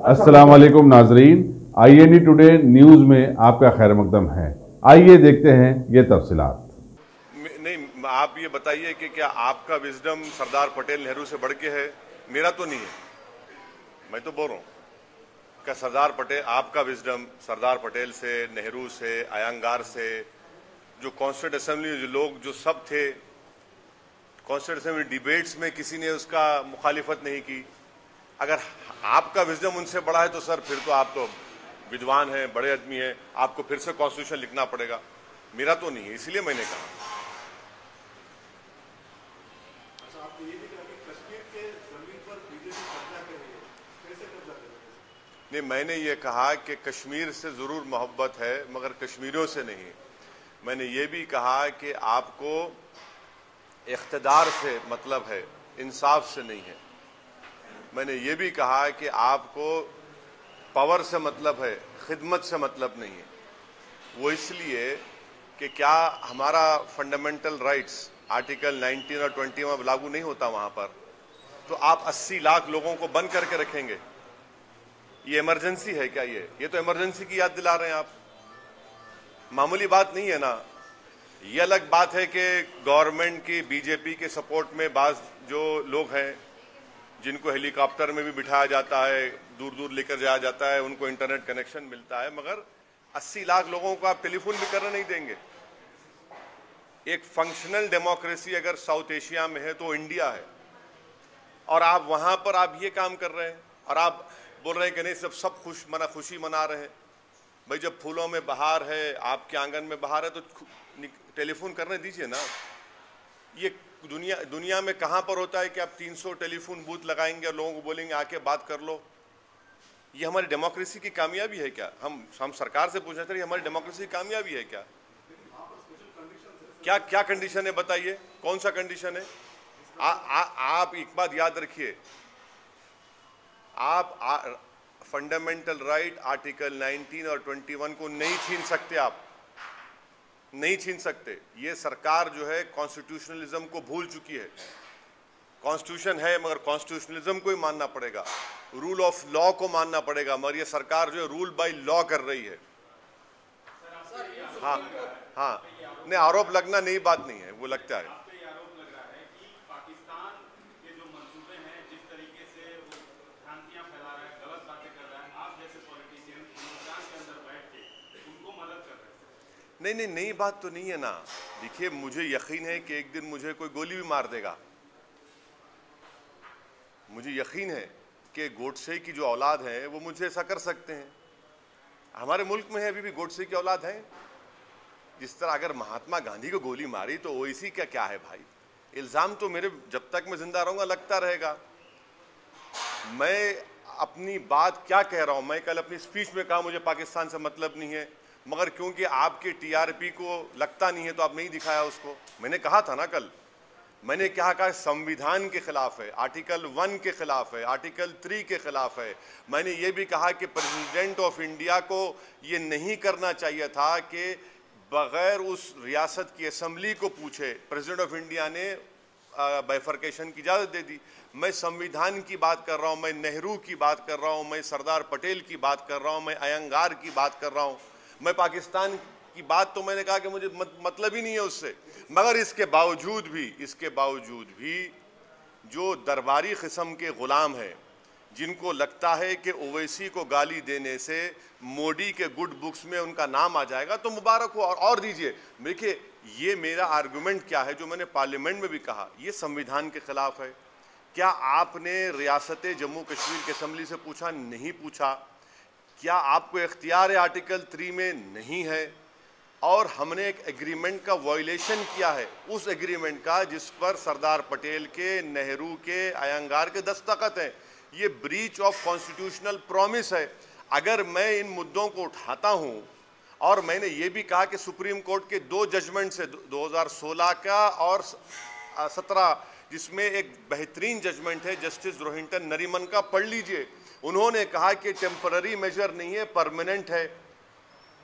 वालेकुम नाजरीन। IND today news में आपका खैर मकदम है। आइए देखते हैं ये तफसीलात। नहीं, आप ये बताइए कि क्या आपका विजडम सरदार पटेल नेहरू से बढ़ के है? मेरा तो नहीं है। मैं तो बोल रहा हूँ क्या सरदार पटेल, आपका विजडम सरदार पटेल से, नेहरू से अयंगार से, जो कॉन्स्टिट्यूट असेंबली, जो लोग, जो सब थे कॉन्स्टिट्यूट असेंबली डिबेट्स में किसी ने उसका मुखालिफत नहीं की। अगर आपका विजडम उनसे बड़ा है तो सर फिर तो आप तो विद्वान हैं बड़े आदमी हैं आपको फिर से कॉन्स्टिट्यूशन लिखना पड़ेगा। मेरा तो नहीं है इसलिए मैंने कहा। नहीं मैंने ये कहा कि कश्मीर से ज़रूर मोहब्बत है मगर कश्मीरियों से नहीं मैंने ये भी कहा कि आपको इकतदार से मतलब है इंसाफ से नहीं है। मैंने ये भी कहा कि आपको पावर से मतलब है, खिदमत से मतलब नहीं है। वो इसलिए कि क्या हमारा फंडामेंटल राइट्स आर्टिकल 19 और 20 में लागू नहीं होता वहाँ पर तो आप 80 लाख लोगों को बंद करके रखेंगे। ये इमरजेंसी है क्या ये? ये तो इमरजेंसी की याद दिला रहे हैं आप। मामूली बात नहीं है ना? ये अलग बात है कि गवर्नमेंट की बीजेपी के सपोर्ट में बाज जो लोग हैं जिनको हेलीकॉप्टर में भी बिठाया जाता है दूर दूर लेकर जाया जाता है, उनको इंटरनेट कनेक्शन मिलता है, मगर 80 लाख लोगों को आप टेलीफोन भी करने नहीं देंगे। एक फंक्शनल डेमोक्रेसी अगर साउथ एशिया में है तो इंडिया है। और आप वहाँ पर आप ये काम कर रहे हैं, और आप बोल रहे हैं कि नहीं, सब सब खुश, मना, खुशी मना रहे हैं। भाई जब फूलों में बहार है, आपके आँगन में बहार है तो टेलीफोन करने दीजिए ना। ये दुनिया दुनिया में कहाँ पर होता है कि आप 300 टेलीफोन बूथ लगाएँगे और लोगों को बोलेंगे आके बात कर लो। ये हमारी डेमोक्रेसी की कामयाबी है क्या? हम हम सरकार से पूछना चाहिए हमारी डेमोक्रेसी की कामयाबी है क्या? क्या क्या कंडीशन है बताइए? कौन सा कंडीशन है? आ, आ, आप एक बात याद रखिए। आप फंडामेंटल राइट आर्टिकल 19 और 21 को नहीं छीन सकते आप। नहीं छीन सकते। ये सरकार जो है कॉन्स्टिट्यूशनलिज्म को भूल चुकी है। कॉन्स्टिट्यूशन है, मगर कॉन्स्टिट्यूशनलिज्म को ही मानना पड़ेगा। रूल ऑफ़ लॉ को मानना पड़ेगा, मगर ये सरकार जो है रूल बाय लॉ कर रही है। हाँ हाँ। नहीं, आरोप लगना नहीं बात नहीं है, वो लगता है। नहीं नहीं, नई बात तो नहीं है ना। देखिए, मुझे यकीन है कि एक दिन मुझे कोई गोली भी मार देगा। मुझे यकीन है कि गोडसे की जो औलाद है, वो मुझे ऐसा कर सकते हैं। हमारे मुल्क में है अभी भी गोडसे की औलाद है। जिस तरह अगर महात्मा गांधी को गोली मारी तो ओसी का क्या है भाई? इल्ज़ाम तो मेरे, जब तक मैं ज़िंदा रहूँगा, लगता रहेगा। मैं अपनी बात क्या कह रहा हूँ? मैं कल अपनी स्पीच में कहा, मुझे पाकिस्तान से मतलब नहीं है। मगर क्योंकि आपके टीआरपी को लगता नहीं है तो आप नहीं दिखाया उसको। मैंने कहा था ना कल, मैंने क्या कहा संविधान के खिलाफ है, आर्टिकल वन के खिलाफ है, आर्टिकल थ्री के खिलाफ है। मैंने ये भी कहा कि प्रेसिडेंट ऑफ़ इंडिया को ये नहीं करना चाहिए था कि बग़ैर उस रियासत की असम्बली को पूछे। प्रेसिडेंट ऑफ़ इंडिया ने बाइफर्केशन की इजाज़त दे दी। मैं संविधान की बात कर रहा हूँ, मैं नेहरू की बात कर रहा हूँ, मैं सरदार पटेल की बात कर रहा हूँ, मैं अयंगार की बात कर रहा हूँ। मैं पाकिस्तान की बात तो मैंने कहा कि मुझे मत, मतलब ही नहीं है उससे। मगर इसके बावजूद भी इसके बावजूद भी जो दरबारी किस्म के ग़ुलाम हैं जिनको लगता है कि ओवैसी को गाली देने से मोदी के गुड बुक्स में उनका नाम आ जाएगा तो मुबारक हो। और, और दीजिए देखिए ये मेरा आर्गुमेंट क्या है जो मैंने पार्लियामेंट में भी कहा ये संविधान के खिलाफ है। क्या आपने रियासत जम्मू कश्मीर के असम्बली से पूछा? नहीं पूछा। क्या आपको इख्तियार आर्टिकल थ्री में नहीं है? और हमने एक एग्रीमेंट का वायलेशन किया है। उस एग्रीमेंट का जिस पर सरदार पटेल के, नेहरू के, अयंगार के दस्तखत हैं, ये ब्रीच ऑफ़ कॉन्स्टिट्यूशनल प्रॉमिस है। अगर मैं इन मुद्दों को उठाता हूँ, और मैंने ये भी कहा कि सुप्रीम कोर्ट के दो जजमेंट से 2016 का और 17 जिसमें एक बेहतरीन जजमेंट है, जस्टिस रोहिंटन नरीमन का, पढ़ लीजिए। उन्होंने कहा कि टेम्पररी मेजर नहीं है परमानेंट है।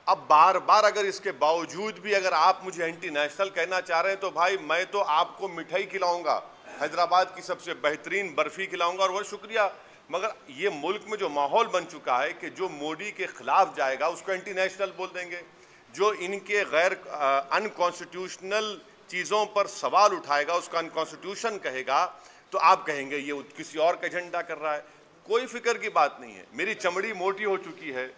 अब बार बार अगर इसके बावजूद भी अगर आप मुझे एंटी नेशनल कहना चाह रहे हैं तो भाई मैं तो आपको मिठाई खिलाऊँगा, हैदराबाद की सबसे बेहतरीन बर्फ़ी खिलाऊँगा, और वह शुक्रिया। मगर ये मुल्क में जो माहौल बन चुका है कि जो मोदी के खिलाफ जाएगा, उसको एंटी नेशनल बोल देंगे। जो इनके गैर अनकॉन्स्टिट्यूशनल चीज़ों पर सवाल उठाएगा, उसका अनकॉन्स्टिट्यूशन कहेगा तो आप कहेंगे, ये किसी और का एजेंडा कर रहा है। कोई फ़िक्र की बात नहीं है। मेरी चमड़ी मोटी हो चुकी है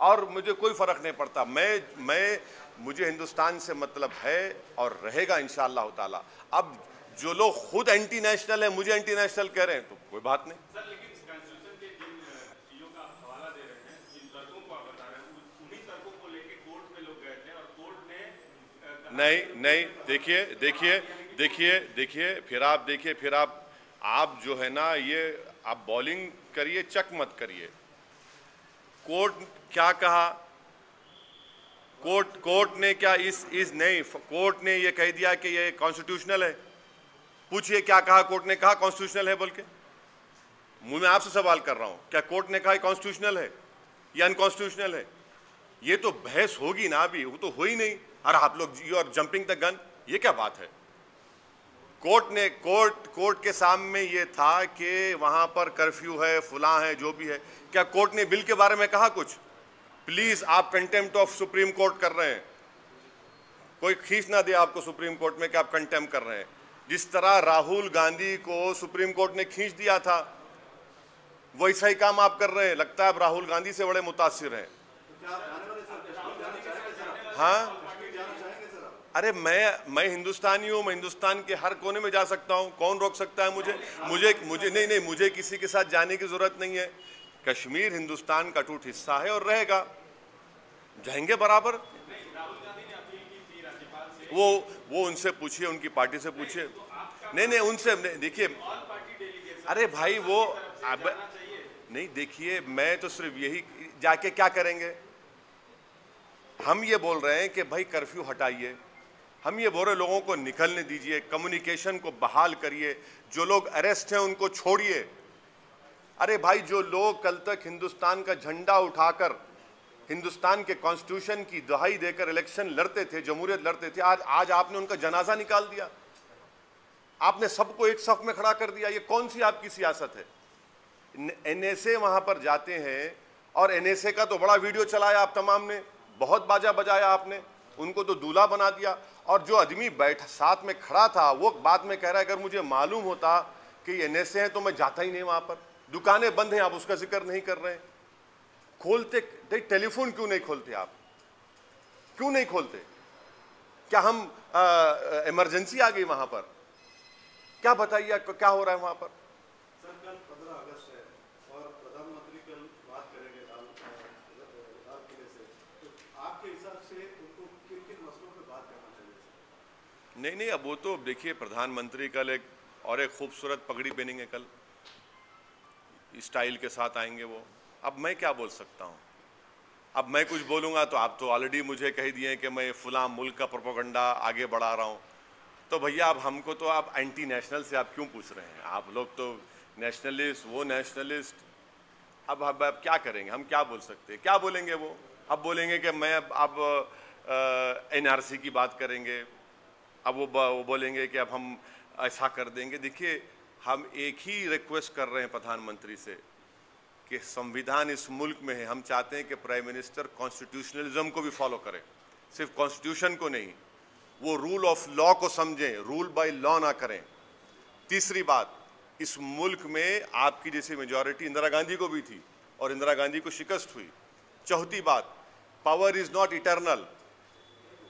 और मुझे कोई फ़र्क नहीं पड़ता। मैं मैं मुझे हिंदुस्तान से मतलब है और रहेगा इन ताला। अब जो लोग खुद एंटी नेशनल है मुझे एंटी नेशनल कह रहे हैं तो कोई बात नहीं। नहीं नहीं देखिए देखिए देखिए देखिए फिर आप देखिए फिर आप आप जो है ना ये आप बॉलिंग करिए, चक मत करिए। कोर्ट क्या कहा? कोर्ट कोर्ट ने क्या इस इस नहीं, कोर्ट ने ये कह दिया कि ये कॉन्स्टिट्यूशनल है। पूछिए क्या कहा कोर्ट ने? कहा कॉन्स्टिट्यूशनल है बोल के। मैं आपसे सवाल कर रहा हूँ, क्या कोर्ट ने कहा कॉन्स्टिट्यूशनल है या अनकॉन्स्टिट्यूशनल है? ये तो बहस होगी ना अभी, वो तो हो ही नहीं। अरे आप लोग you are jumping the gun ये क्या बात है? कोर्ट ने, कोर्ट कोर्ट के सामने ये था कि वहाँ पर कर्फ्यू है, फुला है, जो भी है। क्या कोर्ट ने बिल के बारे में कहा कुछ? प्लीज़ आप कंटेम्प्ट ऑफ़ सुप्रीम कोर्ट कर रहे हैं। कोई खींच ना दे आपको सुप्रीम कोर्ट में कि आप कंटेम कर रहे हैं। जिस तरह राहुल गांधी को सुप्रीम कोर्ट ने खींच दिया था, वैसा ही काम आप कर रहे हैं। लगता है आप राहुल गांधी से बड़े मुतासिर हैं। हाँ? अरे मैं मैं हिंदुस्तानी हूँ, मैं हिंदुस्तान के हर कोने में जा सकता हूँ। कौन रोक सकता है मुझे? मुझे मुझे, नहीं नहीं, मुझे किसी के साथ जाने की ज़रूरत नहीं है। कश्मीर, हिंदुस्तान का टूट हिस्सा है और रहेगा। जाएँगे बराबर? वो वो उनसे पूछिए, उनकी पार्टी से पूछिए। नहीं नहीं, उनसे देखिए। अरे भाई, वो अब, नहीं, देखिए, मैं तो सिर्फ़ यही, जाके क्या करेंगे? हम ये बोल रहे हैं कि भाई कर्फ्यू हटाइए। हम ये बोरे लोगों को निकलने दीजिए कम्युनिकेशन को बहाल करिए, जो लोग अरेस्ट हैं उनको छोड़िए। अरे भाई, जो लोग कल तक हिंदुस्तान का झंडा उठाकर, हिंदुस्तान के कॉन्स्टिट्यूशन की दहाई देकर इलेक्शन लड़ते थे, जमहूरियत लड़ते थे, आज आज आपने उनका जनाजा निकाल दिया। आपने सबको एक सफ में खड़ा कर दिया। ये कौन सी आपकी सियासत है? एनएसए वहाँ पर जाते हैं, और एनएसए का तो बड़ा वीडियो चलाया आप तमाम ने, बहुत बाजा बजाया आपने, उनको तो दूल्हा बना दिया। और जो आदमी बैठ साथ में खड़ा था, वो बाद में कह रहा है, अगर मुझे मालूम होता कि एन एस हैं तो मैं जाता ही नहीं वहाँ पर। दुकानें बंद हैं, आप उसका ज़िक्र नहीं कर रहे खोलते, नहीं, टेलीफोन क्यों नहीं खोलते आप? क्यों नहीं खोलते? क्या हम इमरजेंसी आ गई वहाँ पर? क्या बताइए क्या हो रहा है वहाँ पर? नहीं नहीं, अब वो तो देखिए, प्रधानमंत्री कल एक और एक खूबसूरत पगड़ी पहनेंगे कल। स्टाइल के साथ आएँगे वो। अब मैं क्या बोल सकता हूँ? अब मैं कुछ बोलूँगा तो आप तो ऑलरेडी मुझे कह दिए कि मैं फुला मुल्क का प्रोपोगंडा आगे बढ़ा रहा हूँ। तो भैया, अब हमको तो आप एंटी नेशनल से आप क्यों पूछ रहे हैं? आप लोग तो नेशनलिस्ट वो नेशनलिस्ट अब अब अब क्या करेंगे? हम क्या बोल सकते हैं? क्या बोलेंगे वो? अब बोलेंगे कि मैं अब अब एनआरसी की बात करेंगे। अब वो वो बोलेंगे कि अब हम ऐसा कर देंगे। देखिए, हम एक ही रिक्वेस्ट कर रहे हैं प्रधानमंत्री से कि संविधान इस मुल्क में है। हम चाहते हैं कि प्राइम मिनिस्टर कॉन्स्टिट्यूशनलिज्म को भी फॉलो करें। सिर्फ़ कॉन्स्टिट्यूशन को नहीं, वो रूल ऑफ़ लॉ को समझें। रूल बाय लॉ ना करें। तीसरी बात, इस मुल्क में आपकी जैसी मेजॉरिटी इंदिरा गांधी को भी थी और इंदिरा गांधी को शिकस्त हुई। चौथी बात power is not eternal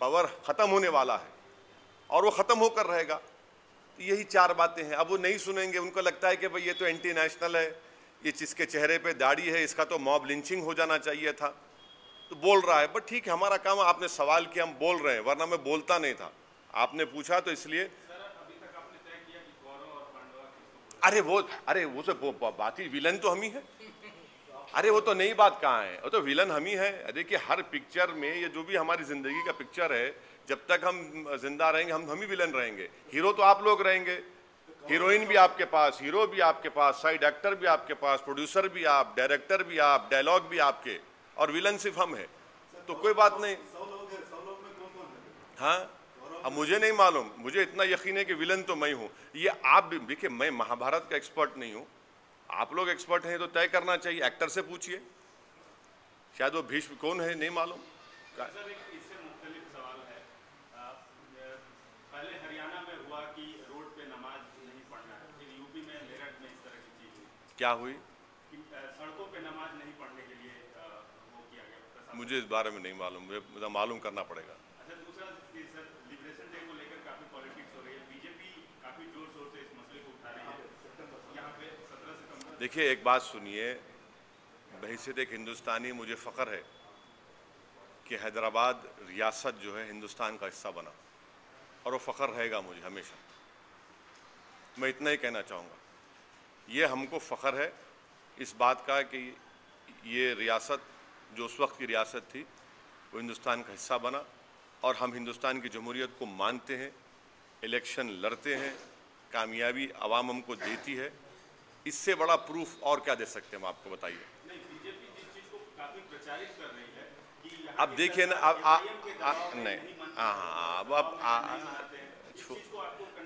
power खत्म होने वाला है। और वो ख़त्म होकर रहेगा। तो यही चार बातें हैं। अब वो नहीं सुनेंगे उनको लगता है कि भाई ये तो एंटी नेशनल है ये जिसके चेहरे पे दाढ़ी है इसका तो मॉब लिंचिंग हो जाना चाहिए था। तो बोल रहा है बट ठीक है हमारा काम आपने सवाल किया हम बोल रहे हैं वरना मैं बोलता नहीं था। आपने पूछा तो इसलिए अरे वो अरे वो तो बात ही विलन तो हम ही है। अरे वो तो नई बात कहाँ है? वो तो विलन हम ही है। देखिए हर पिक्चर में ये जो भी हमारी ज़िंदगी का पिक्चर है जब तक हम ज़िंदा रहेंगे हम हम ही विलन रहेंगे। हीरो तो आप लोग रहेंगे। हीरोइन भी आपके पास हीरो भी आपके पास साइड एक्टर भी आपके पास प्रोड्यूसर भी आप डायरेक्टर भी आप डायलॉग भी आपके। और विलन सिर्फ़ हम है। तो कोई बात नहीं। हाँ अब मुझे नहीं मालूम। मुझे इतना यकीन है कि विलन तो मैं हूँ ये आप भी देखिए मैं महाभारत का एक्सपर्ट नहीं हूँ। आप लोग एक्सपर्ट हैं तो तय करना चाहिए। एक्टर से पूछिए। शायद वो भीष्म कौन है नहीं मालूम। सर एक इससे मुख्तलिफ़ सवाल है। आ, पहले हरियाणा में हुआ कि रोड पे नमाज़ नहीं पढ़ना है फिर यूपी में मेरठ में इस तरह की चीज़ हुई। क्या हुई? सड़कों पे नमाज़ नहीं पढ़ने के लिए वो किया गया मुझे इस बारे में नहीं मालूम मुझे मालूम करना पड़ेगा। अच्छा दूसरा सर लिबरेशन डे को लेकर काफ़ी पॉलिटिक्स हो रही है। बीजेपी काफ़ी ज़ोर शोर से इस मसले को उठा रही है। यहाँ पे देखिए, एक बात सुनिए। बहसीत एक हिंदुस्तानी, मुझे फ़ख्र है कि हैदराबाद रियासत जो है हिंदुस्तान का हिस्सा बना। और वो फ़ख्र रहेगा मुझे हमेशा। मैं इतना ही कहना चाहूँगा। ये हमको फ़ख्र है इस बात का कि ये रियासत, जो उस वक्त की रियासत थी, वो हिंदुस्तान का हिस्सा बना। और हम हिंदुस्तान की जमहूरीत को मानते हैं, इलेक्शन लड़ते हैं, कामयाबी आवाम हमको देती है। इससे बड़ा प्रूफ और क्या दे सकते हैं हम आपको बताइए। नहीं बीजेपी जिस चीज़ को काफ़ी प्रचारित कर रही है कि यहाँ अब देखिए ना अब नहीं हाँ हाँ अब अब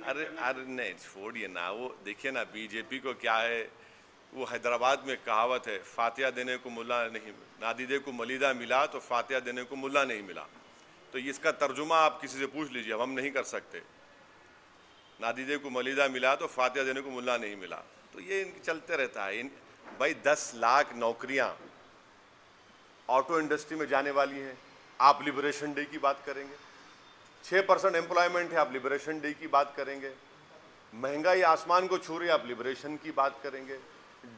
अरे अरे नहीं छोड़िए ना वो देखिए ना बीजेपी को क्या है वो हैदराबाद में कहावत है फातिहा देने को मुल्ला नहीं नादीदे को मलिदा मिला तो फातिहा देने को मुल्ला नहीं मिला। तो इसका तर्जुमा आप किसी से पूछ लीजिए अब हम नहीं कर सकते। नादीदे को मलिदा मिला तो फातिहा देने को मुल्ला नहीं मिला। तो ये इनके चलते रहता है। इन, भाई, दस लाख नौकरियाँ ऑटो इंडस्ट्री में जाने वाली हैं। आप लिबरेशन डे की बात करेंगे। छः परसेंट एम्प्लॉयमेंट है, आप लिबरेशन डे की बात करेंगे। महँगाई आसमान को छू रही है, आप लिबरेशन की बात करेंगे।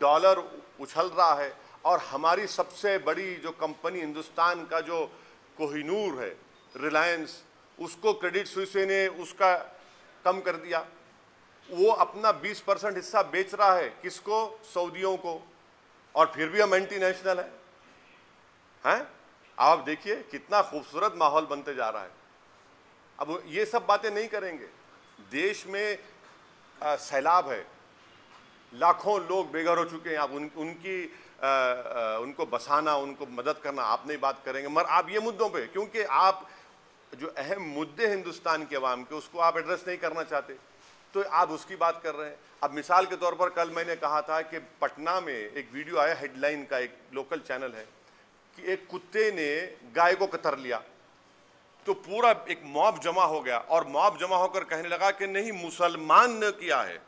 डॉलर उछल रहा है और हमारी सबसे बड़ी जो कंपनी हिंदुस्तान का जो कोहिनूर है रिलायंस उसको क्रेडिट सुइसे ने उसका कम कर दिया। वो अपना 20 परसेंट हिस्सा बेच रहा है किसको? सऊदियों को। और फिर भी हम एंटी नेशनल है। हैं? आप देखिए कितना खूबसूरत माहौल बनते जा रहा है। अब ये सब बातें नहीं करेंगे। देश में सैलाब है। लाखों लोग बेघर हो चुके हैं। आप उन, उनकी आ, आ, उनको बसाना उनको मदद करना आप नहीं बात करेंगे। मगर आप ये मुद्दों पे क्योंकि आप जो अहम मुद्दे हिंदुस्तान के अवाम के उसको आप एड्रेस नहीं करना चाहते। तो आप उसकी बात कर रहे हैं। अब मिसाल के तौर पर कल मैंने कहा था कि पटना में एक वीडियो आया, हेडलाइन का एक लोकल चैनल है, कि एक कुत्ते ने गाय को कतर लिया। तो पूरा एक मॉब जमा हो गया और मॉब जमा होकर कहने लगा कि नहीं, मुसलमान ने किया है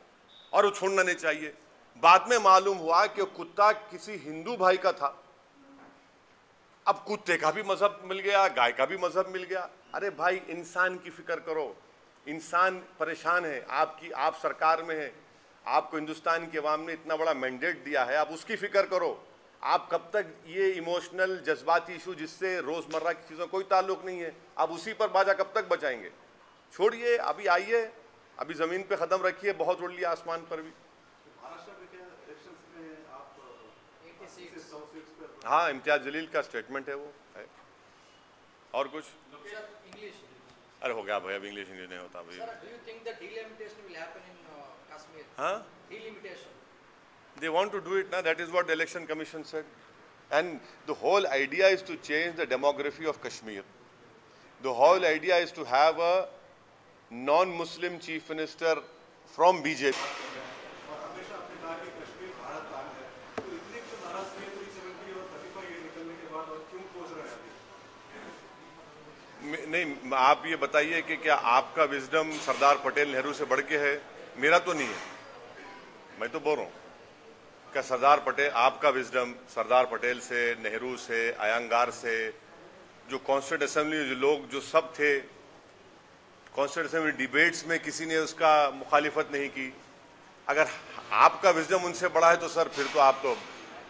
और वो छोड़ना नहीं चाहिए। बाद में मालूम हुआ कि कुत्ता किसी हिंदू भाई का था। अब कुत्ते का भी मज़हब मिल गया, गाय का भी मज़हब मिल गया। अरे भाई, इंसान की फ़िक्र करो। इंसान परेशान है आपकी आप सरकार में है आपको हिंदुस्तान के अवाम ने इतना बड़ा मैंडेट दिया है आप उसकी फ़िक्र करो। आप कब तक ये इमोशनल जज्बाती इशू जिससे रोज़मर्रा की चीज़ों कोई ताल्लुक नहीं है आप उसी पर बाजा कब तक बचाएँगे? छोड़िए अभी आइए अभी ज़मीन पे ख़त्म रखिए बहुत उड़ लिया आसमान पर भी। हाँ इम्तियाज़ जलील का स्टेटमेंट है वो है। और कुछ? English. अरे हो गया भाई अब इंग्लिश इंग्लिश नहीं होता भाई। They want to do it ना that is what election commission से and the whole idea is to change the demography of Kashmir the whole idea is to have a non Muslim chief minister from BJP नहीं, आप ये बताइए कि क्या आपका wisdom Sardar Patel Nehru से बढ़ के है? मेरा तो नहीं है। मैं तो बोल रहा हूँ। क्या सरदार पटेल, आपका विजडम सरदार पटेल से, नेहरू से, अयंगार से, जो कॉन्स्टिट्यूट असेंबली जो लोग, जो सब थे कॉन्स्टिट्यूट असेंबली डिबेट्स में किसी ने उसका मुखालिफत नहीं की। अगर आपका विजडम उनसे बड़ा है तो सर, फिर तो आप तो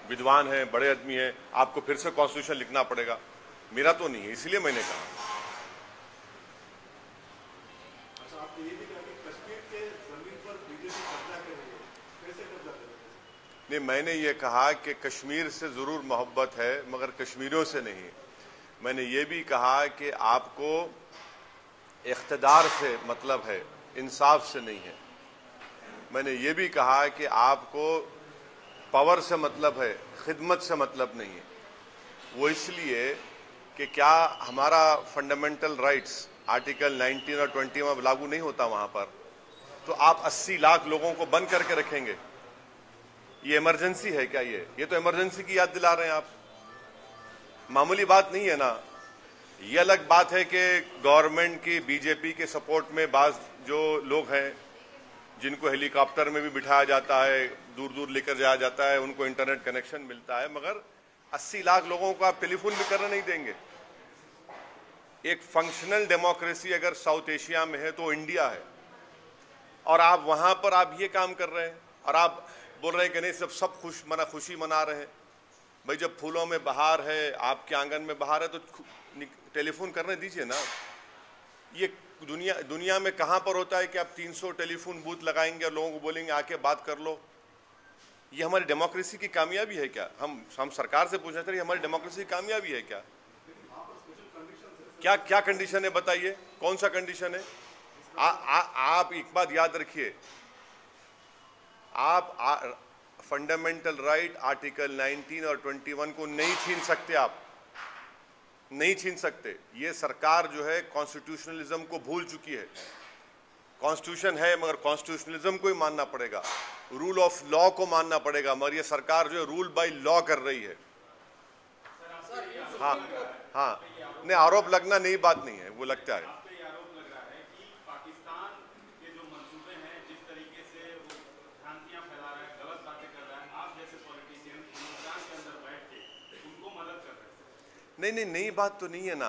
विद्वान हैं, बड़े आदमी हैं, आपको फिर से कॉन्स्टिट्यूशन लिखना पड़ेगा। मेरा तो नहीं है, इसलिए मैंने कहा अच्छा है। नहीं, मैंने ये कहा कि कश्मीर से ज़रूर मोहब्बत है, मगर कश्मीरियों से नहीं। मैंने ये भी कहा कि आपको इकतदार से मतलब है, इंसाफ से नहीं है। मैंने ये भी कहा कि आपको पावर से मतलब है, खिदमत से मतलब नहीं है। वो इसलिए कि क्या हमारा फंडामेंटल राइट्स आर्टिकल 19 और 20 में लागू नहीं होता वहाँ पर। तो आप 80 लाख लोगों को बंद करके रखेंगे। ये इमरजेंसी है क्या ये? ये तो इमरजेंसी की याद दिला रहे हैं आप। मामूली बात नहीं है ना। ये अलग बात है कि गवर्नमेंट की बीजेपी के सपोर्ट में बाज जो लोग हैं, जिनको हेलीकॉप्टर में भी बिठाया जाता है दूर दूर लेकर जाया जाता है, उनको इंटरनेट कनेक्शन मिलता है, मगर 80 लाख लोगों को आप टेलीफोन भी करने नहीं देंगे। एक फंक्शनल डेमोक्रेसी अगर साउथ एशिया में है तो इंडिया है। और आप वहाँ पर आप ये काम कर रहे हैं और आप बोल रहे हैं कि नहीं, सब सब खुश, मना, खुशी मना रहे हैं। भाई जब फूलों में बहार है, आपके आँगन में बहार है तो टेलीफोन करने दीजिए ना। ये दुनिया दुनिया में कहाँ पर होता है कि आप 300 टेलीफोन बूथ लगाएँगे और लोगों को बोलेंगे, आके बात कर लो। ये हमारी डेमोक्रेसी की कामयाबी है क्या? हम हम सरकार से पूछना चाहिए हमारी डेमोक्रेसी की कामयाबी है क्या? क्या क्या कंडीशन है बताइए? कौन सा कंडीशन है? आ, आ, आप एक बात याद रखिए। आप फंडामेंटल राइट आर्टिकल 19 और 21 को नहीं छीन सकते आप। नहीं छीन सकते। ये सरकार जो है कॉन्स्टिट्यूशनलिज्म को भूल चुकी है। कॉन्स्टिट्यूशन है मगर कॉन्स्टिट्यूशनलिज्म को ही मानना पड़ेगा। रूल ऑफ़ लॉ को मानना पड़ेगा मगर ये सरकार जो है रूल बाय लॉ कर रही है। हाँ हाँ। नहीं आरोप लगना नई बात नहीं है वो लगता है। नहीं नहीं नई बात तो नहीं है ना।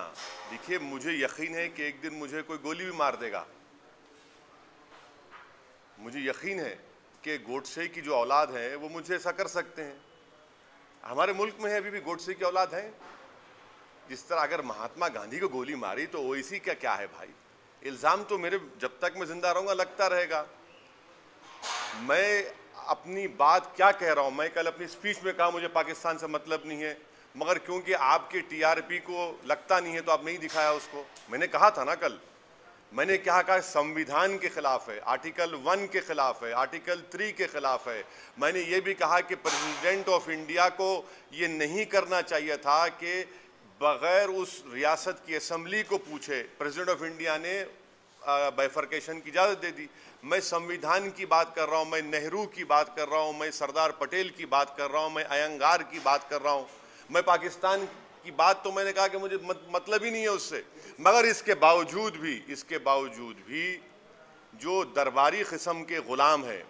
देखिए मुझे यकीन है कि एक दिन मुझे कोई गोली भी मार देगा। मुझे यकीन है कि गोडसे की जो औलाद है वो मुझे ऐसा कर सकते हैं। हमारे मुल्क में है अभी भी गोडसे की औलाद है। जिस तरह अगर महात्मा गांधी को गोली मारी तो ओईसी का क्या है भाई? इल्ज़ाम तो मेरे जब तक मैं ज़िंदा रहूँगा, लगता रहेगा। मैं अपनी बात क्या कह रहा हूँ? मैं कल अपनी स्पीच में कहा, मुझे पाकिस्तान से मतलब नहीं है। मगर क्योंकि आपके टीआरपी को लगता नहीं है तो आप नहीं दिखाया उसको। मैंने कहा था ना कल, मैंने क्या कहा, संविधान के खिलाफ है आर्टिकल वन के खिलाफ है आर्टिकल थ्री के खिलाफ है। मैंने ये भी कहा कि प्रेसिडेंट ऑफ़ इंडिया को ये नहीं करना चाहिए था कि बग़ैर उस रियासत की असम्बली को पूछे प्रेसिडेंट ऑफ़ इंडिया ने बाइफर्केशन की इजाज़त दे दी। मैं संविधान की बात कर रहा हूँ मैं नेहरू की बात कर रहा हूँ मैं सरदार पटेल की बात कर रहा हूँ मैं अयंगार की बात कर रहा हूँ। मैं पाकिस्तान की बात तो मैंने कहा कि मुझे मत, मतलब ही नहीं है उससे। मगर इसके बावजूद भी इसके बावजूद भी जो दरबारी किस्म के ग़ुलाम हैं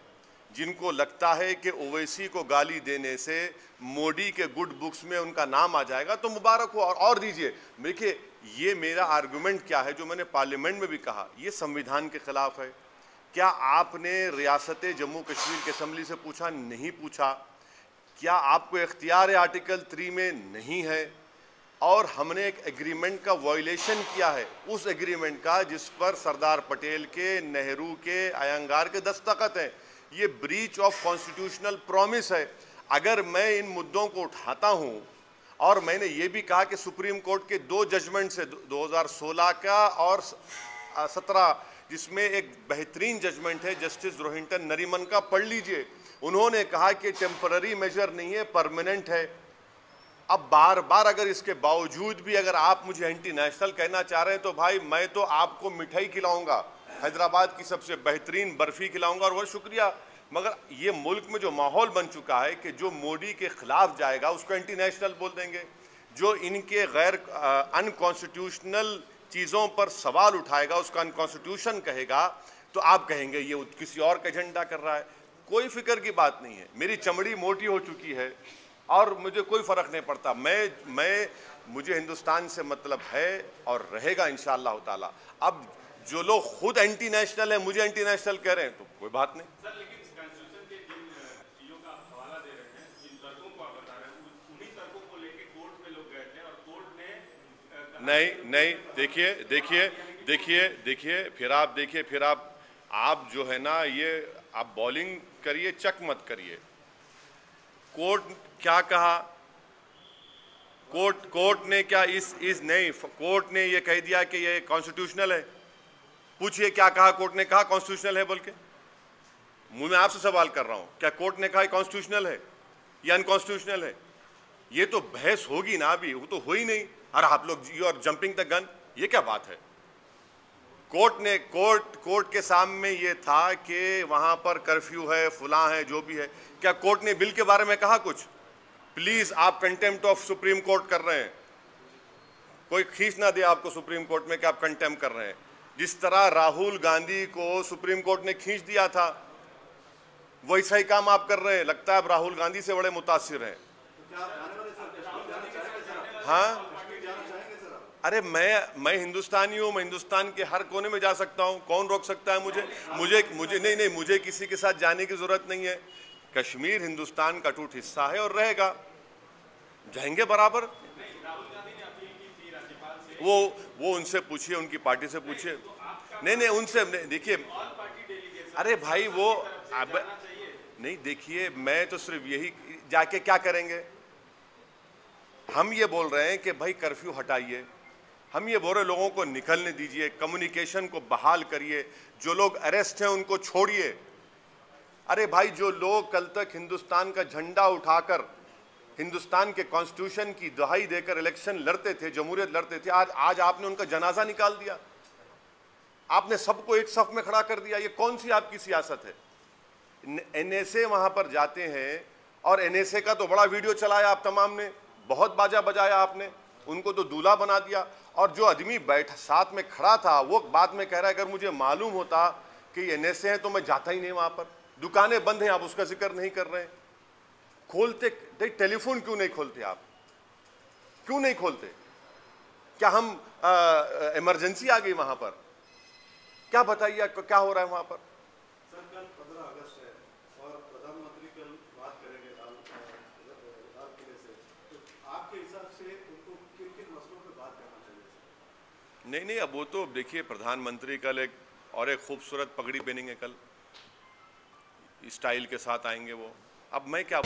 जिनको लगता है कि ओवैसी को गाली देने से मोदी के गुड बुक्स में उनका नाम आ जाएगा तो मुबारक हो। और, और दीजिए देखिए ये मेरा आर्गुमेंट क्या है जो मैंने पार्लियामेंट में भी कहा ये संविधान के खिलाफ है। क्या आपने रियासत जम्मू कश्मीर के असम्बली से पूछा? नहीं पूछा। क्या आपको इख्तियार आर्टिकल थ्री में नहीं है? और हमने एक एग्रीमेंट का वायलेशन किया है उस एग्रीमेंट का जिस पर सरदार पटेल के नेहरू के अयंगार के दस्तखत हैं। ये ब्रीच ऑफ़ कॉन्स्टिट्यूशनल प्रॉमिस है। अगर मैं इन मुद्दों को उठाता हूँ, और मैंने ये भी कहा कि सुप्रीम कोर्ट के दो जजमेंट से 2016 का और 17 जिसमें एक बेहतरीन जजमेंट है, जस्टिस रोहिंटन नरीमन का, पढ़ लीजिए। उन्होंने कहा कि टेम्पररी मेजर नहीं है परमानेंट है। अब बार बार अगर इसके बावजूद भी अगर आप मुझे एंटी नेशनल कहना चाह रहे हैं तो भाई मैं तो आपको मिठाई खिलाऊँगा। हैदराबाद की सबसे बेहतरीन बर्फ़ी खिलाऊँगा और वह शुक्रिया। मगर ये मुल्क में जो माहौल बन चुका है कि जो मोदी के खिलाफ जाएगा, उसको एंटी नेशनल बोल देंगे। जो इनके गैर अनकॉन्स्टिट्यूशनल चीज़ों पर सवाल उठाएगा, उसका अनकॉन्स्टिट्यूशन कहेगा तो आप कहेंगे, ये किसी और का एजेंडा कर रहा है। कोई फ़िक्र की बात नहीं है। मेरी चमड़ी मोटी हो चुकी है और मुझे कोई फ़र्क नहीं पड़ता। मैं मैं, मुझे हिंदुस्तान से मतलब है और रहेगा इन ताला। अब जो लोग खुद एंटी नेशनल है मुझे एंटी नेशनल कह रहे हैं तो कोई बात नहीं। नहीं नहीं देखिए देखिए देखिए देखिए फिर आप देखिए फिर आप आप जो है ना ये आप बॉलिंग करिए चक मत करिए। कोर्ट क्या कहा? कोर्ट कोर्ट ने क्या इस इस नहीं कोर्ट ने ये कह दिया कि ये कॉन्स्टिट्यूशनल है। पूछिए, क्या कहा कोर्ट ने? कहा कॉन्स्टिट्यूशनल है बोल के। मैं आपसे सवाल कर रहा हूँ, क्या कोर्ट ने कहा कॉन्स्टिट्यूशनल है या अनकॉन्स्टिट्यूशनल है? ये तो बहस होगी ना अभी, वो तो हो ही नहीं। और आप लोग you are jumping the gun ये क्या बात है? कोर्ट ने, कोर्ट कोर्ट के सामने ये था कि वहाँ पर कर्फ्यू है, फुला है, जो भी है। क्या कोर्ट ने बिल के बारे में कहा कुछ? प्लीज़ आप कंटेम्प्ट ऑफ़ सुप्रीम कोर्ट कर रहे हैं। कोई खींच ना दे आपको सुप्रीम कोर्ट में कि आप कंटेम कर रहे हैं। जिस तरह राहुल गांधी को सुप्रीम कोर्ट ने खींच दिया था, वैसा ही काम आप कर रहे हैं। लगता है आप राहुल गांधी से बड़े मुतासिर हैं। हाँ? अरे मैं मैं हिंदुस्तानी हूँ, मैं हिंदुस्तान के हर कोने में जा सकता हूँ। कौन रोक सकता है मुझे? मुझे मुझे, नहीं नहीं, मुझे किसी के साथ जाने की ज़रूरत नहीं है। कश्मीर हिंदुस्तान का टूट हिस्सा है और रहेगा। जाएँगे बराबर? वो वो उनसे पूछिए, उनकी पार्टी से पूछिए। नहीं नहीं, उनसे देखिए, अरे भाई वो अब, नहीं, देखिए, मैं तो सिर्फ़ यही, जाके क्या करेंगे? हम ये बोल रहे हैं कि भाई कर्फ्यू हटाइए। हम ये बोल रहे लोगों को निकलने दीजिए कम्युनिकेशन को बहाल करिए। जो लोग अरेस्ट हैं, उनको छोड़िए। अरे भाई, जो लोग कल तक हिंदुस्तान का झंडा उठाकर हिंदुस्तान के कॉन्स्टिट्यूशन की दुहाई देकर इलेक्शन लड़ते थे, जमहूरियत लड़ते थे, आज आज आपने उनका जनाजा निकाल दिया। आपने सबको एक सफ में खड़ा कर दिया। ये कौन सी आपकी सियासत है? एनएसए वहाँ पर जाते हैं और एनएसए का तो बड़ा वीडियो चलाया आप तमाम ने, बहुत बाजा बजाया आपने, उनको तो दूल्हा बना दिया। और जो आदमी बैठ, साथ में खड़ा था, वो बाद में कह रहा है, अगर मुझे मालूम होता कि एनएसए है तो मैं जाता ही नहीं वहाँ पर। दुकानें बंद हैं, आप उसका ज़िक्र नहीं कर रहे हैं। खोलते टेलीफोन क्यों नहीं खोलते आप? क्यों नहीं खोलते? क्या हम इमरजेंसी आ गई वहाँ पर? क्या बताइए क्या हो रहा है वहाँ पर? सर कल पंद्रह अगस्त और प्रधानमंत्री कल बात करेंगे लाल लाल किले से। आपके हिसाब से उनको किन किन मसलों पे बात करना चाहिए? नहीं नहीं अब वो तो देखिए प्रधानमंत्री कल एक और एक खूबसूरत पगड़ी पहनेंगे कल। स्टाइल के साथ आएँगे वो। अब मैं क्या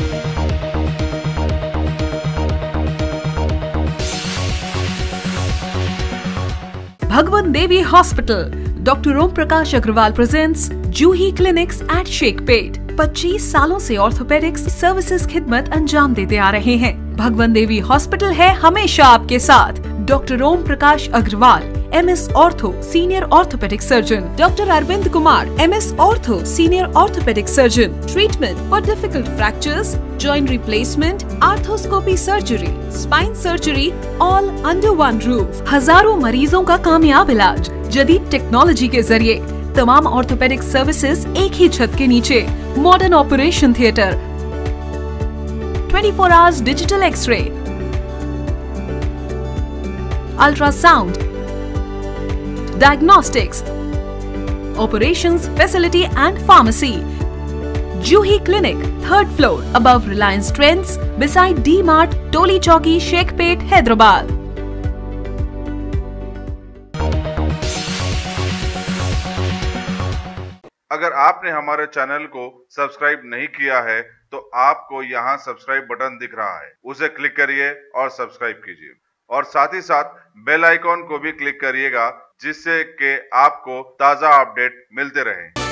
Bhagwan Devi Hospital, Dr. Om Prakash Agrawal presents Juhi Clinics at Shakepet. 25 सालों से ऑर्थोपेडिक्स सर्विसेज़ खिदमत अंजाम देते आ रहे हैं भगवान देवी हॉस्पिटल है हमेशा आपके साथ doctor Om Prakash Agarwal M S ortho senior orthopaedic surgeon doctor Arvind Kumar M S ortho senior orthopaedic surgeon treatment for difficult fractures joint replacement arthroscopy surgery spine surgery all under one roof हज़ारों मरीजों का कामयाब इलाज जदीद technology के ज़रिए। तमाम orthopaedic services एक ही छत के नीचे। Modern operation theatre 24 hours digital x-ray. Ultrasound. Diagnostics operations facility and pharmacy Juhi Clinic, third floor, above Reliance Trends, beside D-Mart, Toli Chowki, Sheikhpet, Hyderabad. अगर आपने हमारे चैनल को सब्सक्राइब नहीं किया है तो आपको यहाँ सब्सक्राइब बटन दिख रहा है उसे क्लिक करिए और सब्सक्राइब कीजिए और साथ ही साथ बेल आइकॉन को भी क्लिक करिएगा जिससे के आपको ताज़ा अपडेट मिलते रहें।